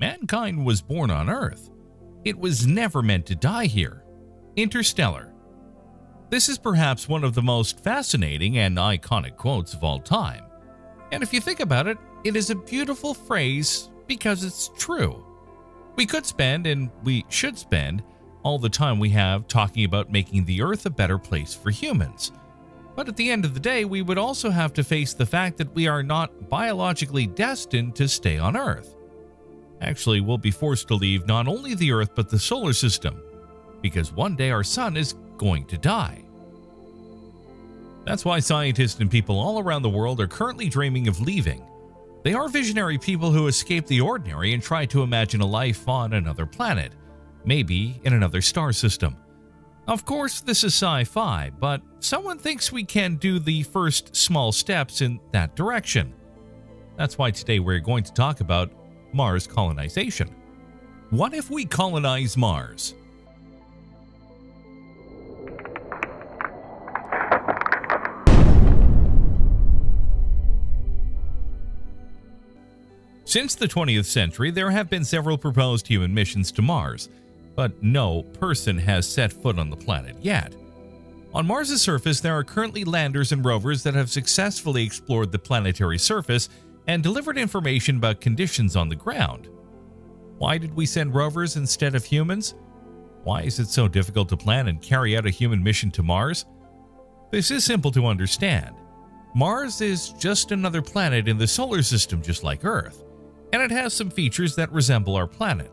Mankind was born on Earth. It was never meant to die here. Interstellar. This is perhaps one of the most fascinating and iconic quotes of all time. And if you think about it, it is a beautiful phrase because it's true. We could spend, and we should spend, all the time we have talking about making the Earth a better place for humans. But at the end of the day, we would also have to face the fact that we are not biologically destined to stay on Earth. Actually, we'll be forced to leave not only the Earth but the solar system, because one day our sun is going to die. That's why scientists and people all around the world are currently dreaming of leaving. They are visionary people who escape the ordinary and try to imagine a life on another planet, maybe in another star system. Of course, this is sci fi, but someone thinks we can do the first small steps in that direction. That's why today we're going to talk about Mars colonization. What if we colonize Mars? Since the 20th century, there have been several proposed human missions to Mars, but no person has set foot on the planet yet. On Mars' surface, there are currently landers and rovers that have successfully explored the planetary surface and delivered information about conditions on the ground. Why did we send rovers instead of humans? Why is it so difficult to plan and carry out a human mission to Mars? This is simple to understand. Mars is just another planet in the solar system just like Earth and it has some features that resemble our planet,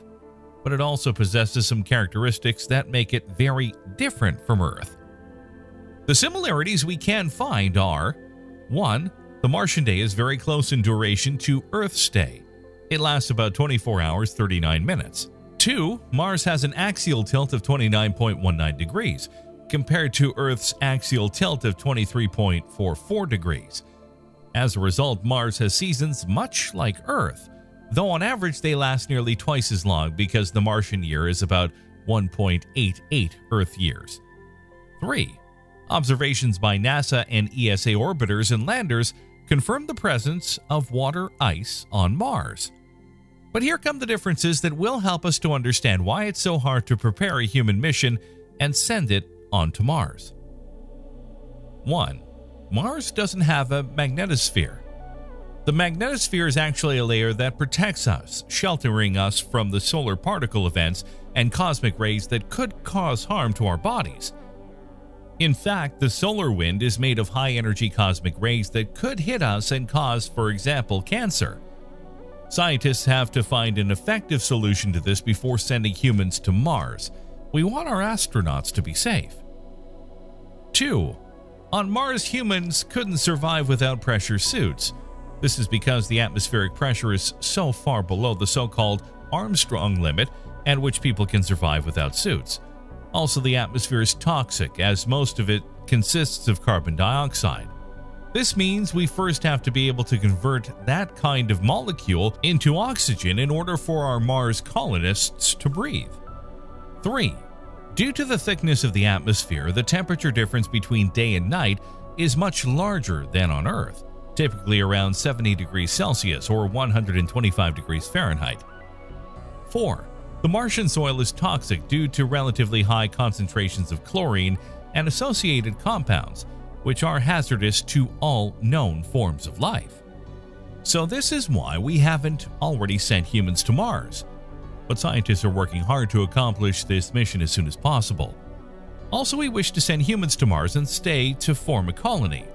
but it also possesses some characteristics that make it very different from Earth. The similarities we can find are 1. The Martian day is very close in duration to Earth's day. It lasts about 24 hours 39 minutes. 2. Mars has an axial tilt of 29.19 degrees, compared to Earth's axial tilt of 23.44 degrees. As a result, Mars has seasons much like Earth, though on average they last nearly twice as long because the Martian year is about 1.88 Earth years. 3. Observations by NASA and ESA orbiters and landers confirm the presence of water ice on Mars. But here come the differences that will help us to understand why it's so hard to prepare a human mission and send it onto Mars. 1. Mars doesn't have a magnetosphere. The magnetosphere is actually a layer that protects us, sheltering us from the solar particle events and cosmic rays that could cause harm to our bodies. In fact, the solar wind is made of high-energy cosmic rays that could hit us and cause, for example, cancer. Scientists have to find an effective solution to this before sending humans to Mars. We want our astronauts to be safe. 2. On Mars, humans couldn't survive without pressure suits. This is because the atmospheric pressure is so far below the so-called Armstrong limit at which people can survive without suits. Also, the atmosphere is toxic as most of it consists of carbon dioxide. This means we first have to be able to convert that kind of molecule into oxygen in order for our Mars colonists to breathe. 3. Due to the thickness of the atmosphere, the temperature difference between day and night is much larger than on Earth typically around 70 degrees Celsius or 125 degrees Fahrenheit. 4. The Martian soil is toxic due to relatively high concentrations of chlorine and associated compounds, which are hazardous to all known forms of life. So this is why we haven't already sent humans to Mars. But scientists are working hard to accomplish this mission as soon as possible. Also, we wish to send humans to Mars and stay to form a colony.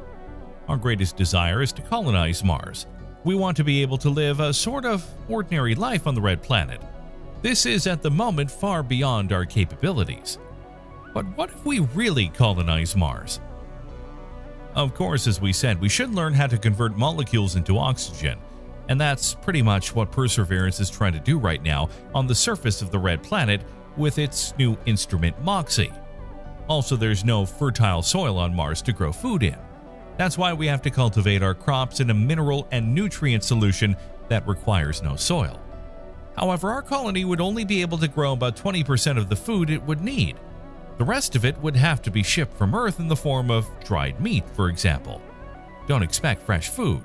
Our greatest desire is to colonize Mars. We want to be able to live a sort of ordinary life on the red planet. This is at the moment far beyond our capabilities. But what if we really colonize Mars? Of course, as we said, we should learn how to convert molecules into oxygen, and that's pretty much what Perseverance is trying to do right now on the surface of the red planet with its new instrument MOXIE. Also, there's no fertile soil on Mars to grow food in. That's why we have to cultivate our crops in a mineral and nutrient solution that requires no soil. However, our colony would only be able to grow about 20% of the food it would need. The rest of it would have to be shipped from Earth in the form of dried meat, for example. Don't expect fresh food.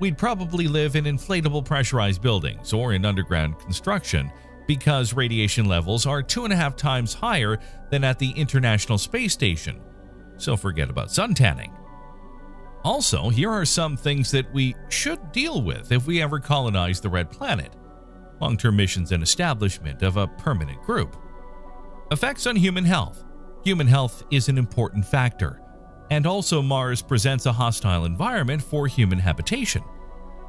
we'd probably live in inflatable pressurized buildings or in underground construction because radiation levels are two and a half times higher than at the International Space Station. So forget about sun tanning. Also, here are some things that we should deal with if we ever colonize the Red Planet long term missions and establishment of a permanent group. Effects on human health. Human health is an important factor, and also Mars presents a hostile environment for human habitation.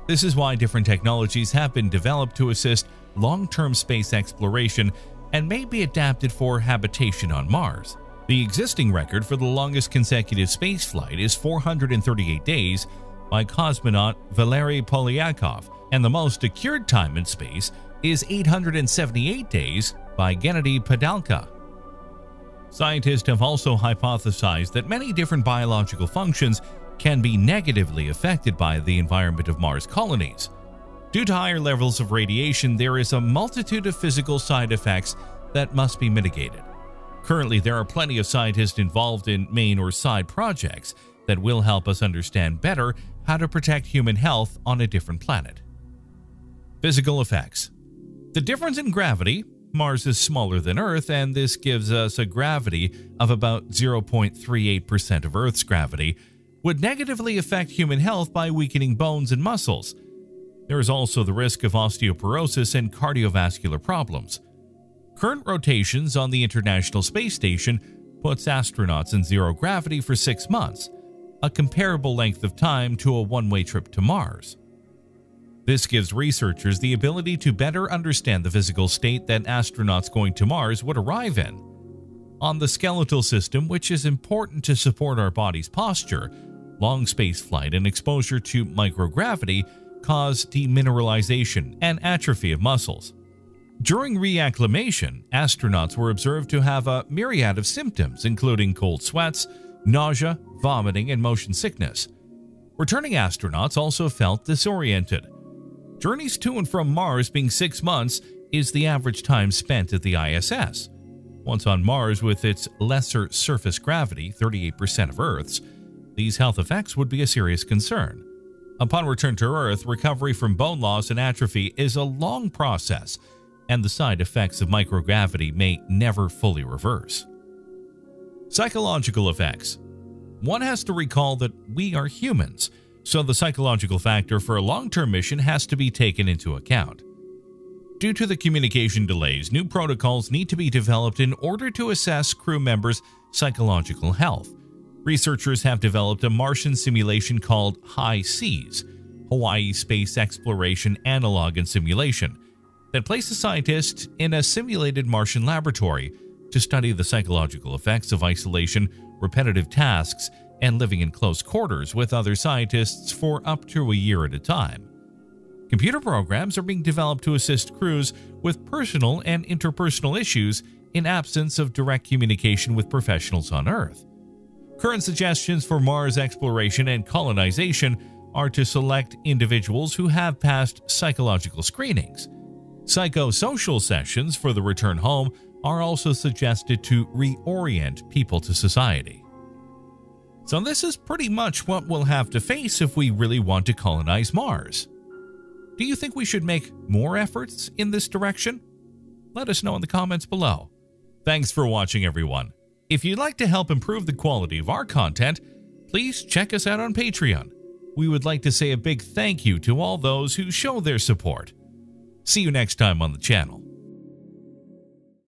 This is why different technologies have been developed to assist long term space exploration and may be adapted for habitation on Mars. The existing record for the longest consecutive spaceflight is 438 days by cosmonaut Valery Polyakov, and the most secured time in space is 878 days by Gennady Padalka. Scientists have also hypothesized that many different biological functions can be negatively affected by the environment of Mars colonies. Due to higher levels of radiation, there is a multitude of physical side effects that must be mitigated. Currently, there are plenty of scientists involved in main or side projects that will help us understand better how to protect human health on a different planet. Physical effects The difference in gravity Mars is smaller than Earth, and this gives us a gravity of about 0.38% of Earth's gravity, would negatively affect human health by weakening bones and muscles. There is also the risk of osteoporosis and cardiovascular problems. Current rotations on the International Space Station puts astronauts in zero gravity for six months, a comparable length of time to a one-way trip to Mars. This gives researchers the ability to better understand the physical state that astronauts going to Mars would arrive in. On the skeletal system, which is important to support our body's posture, long spaceflight and exposure to microgravity cause demineralization and atrophy of muscles. During reacclimation, astronauts were observed to have a myriad of symptoms, including cold sweats, nausea, vomiting, and motion sickness. Returning astronauts also felt disoriented. Journeys to and from Mars being six months is the average time spent at the ISS. Once on Mars with its lesser surface gravity, 38% of Earth's, these health effects would be a serious concern. Upon return to Earth, recovery from bone loss and atrophy is a long process and the side effects of microgravity may never fully reverse. Psychological effects One has to recall that we are humans, so the psychological factor for a long-term mission has to be taken into account. Due to the communication delays, new protocols need to be developed in order to assess crew members' psychological health. Researchers have developed a Martian simulation called HI-SEAS, Hawaii Space Exploration Analog and Simulation, that places scientists in a simulated Martian laboratory to study the psychological effects of isolation, repetitive tasks, and living in close quarters with other scientists for up to a year at a time. Computer programs are being developed to assist crews with personal and interpersonal issues in absence of direct communication with professionals on Earth. Current suggestions for Mars exploration and colonization are to select individuals who have passed psychological screenings, Psychosocial sessions for the return home are also suggested to reorient people to society. So this is pretty much what we'll have to face if we really want to colonize Mars. Do you think we should make more efforts in this direction? Let us know in the comments below. Thanks for watching everyone. If you'd like to help improve the quality of our content, please check us out on Patreon. We would like to say a big thank you to all those who show their support. See you next time on the channel.